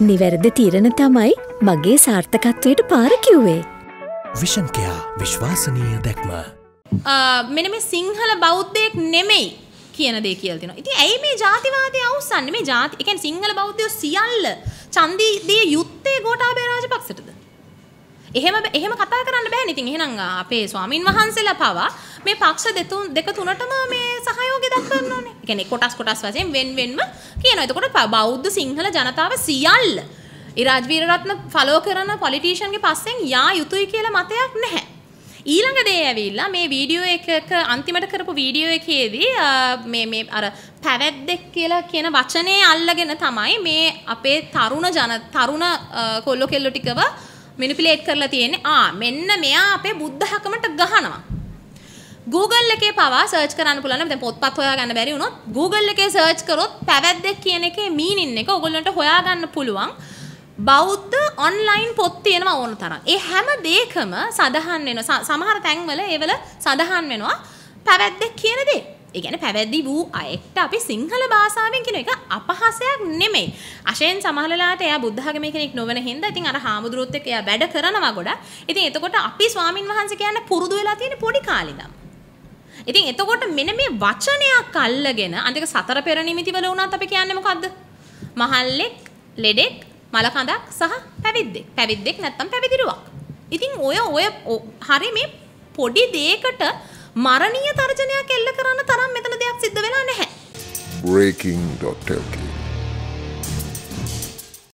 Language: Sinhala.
නිවැරදි තීරණ තමයි මගේ සාර්ථකත්වයට පාරකිව්වේ. විෂන්කයා විශ්වාසනීය දැක්ම. මෙන මේ සිංහල බෞද්ධයෙක් නෙමෙයි කියන දේ කියල් තින ඉති ඇයි මේ ජාතිවාදය අවසන්න මේ ජාති එකන් සිංහල බෞද්ධයෝ සියල්ල චන්දීදේ යුත්තේ ගෝටාබේ රාජ පක්ෂටද එහෙම එහෙම කතා කරන්න බෑ ඉතින් එහෙනම් අපේ ස්වාමින් වහන්සේලා පවා මේ පක්ෂ දෙතුන් දෙක තුනටම මේ සහයෝගය දක්වන්න ඕනේ. ඒ කියන්නේ කොටස් කොටස් වශයෙන් වෙන් වෙන්ම කියනවා. එතකොට බෞද්ධ සිංහල ජනතාව සියල්ල ඉරාජ් වීරරත්න ෆලෝ කරන පොලිටිෂියන්ගේ පස්සෙන් යා යුතුයි කියලා මතයක් නැහැ. ඊළඟ දේ ඇවිල්ලා මේ වීඩියෝ එකක අන්තිමට කරපු වීඩියෝ එකේදී මේ මේ අර පැවැද්දෙක් කියලා කියන වචනේ අල්ලගෙන තමයි මේ අපේ තරුණ ජන තරුණ කොල්ලෝ කෙල්ලෝ ටිකව මිනිපිලේට් කරලා තියෙන්නේ ආ මෙන්න මෙයා අපේ බුද්ධහකමට ගහනවා Google එකේ පවා සර්ච් කරන්න පුළුවන් දැන් පොත්පත් හොයාගන්න බැරි වුණොත් Google එකේ සර්ච් කරොත් පැවැද්දෙක් කියන එකේ මීනින් එක ඔයගොල්ලන්ට හොයාගන්න පුළුවන් බෞද්ධ ඔන්ලයින් පොත් තියෙනවා ඕන තරම්. ඒ හැම දෙයකම සඳහන් වෙනවා. සමහර තැන්වල ඒවල සඳහන් වෙනවා පැවැද්දෙක් කියන දේ. ඒ කියන්නේ පැවිදි වූ අයෙක්ට අපි සිංහල භාෂාවෙන් කියන එක අපහාසයක් නෙමෙයි. අශයෙන් සමහරලාට එයා බුද්ධ ධර්මයේ කෙනෙක් නොවන හින්දා ඉතින් අර හාමුදුරුවොත් එක්ක එයා වැඩ කරනවා ගොඩක්. ඉතින් එතකොට අපි ස්වාමින් වහන්සේ කියන්නේ පුරුදු වෙලා තියෙන පොඩි කාලේ ඉඳන්. ඉතින් එතකොට මෙන්න මේ වචනයක් අල්ලගෙන අනික සතර පෙර නිමිති වල වුණත් අපි කියන්නේ මොකද්ද? මහල්ලෙක්, ලෙඩෙක්, මලකඳක් සහ පැවිද්දෙක්. පැවිද්දෙක් නැත්තම් පැවිදිරුවක්. ඉතින් ඔය ඔය හරි මේ පොඩි දෙයකට මරණීය තර්ජනයක් එල්ල කරන්න තරම් breaking.turkey.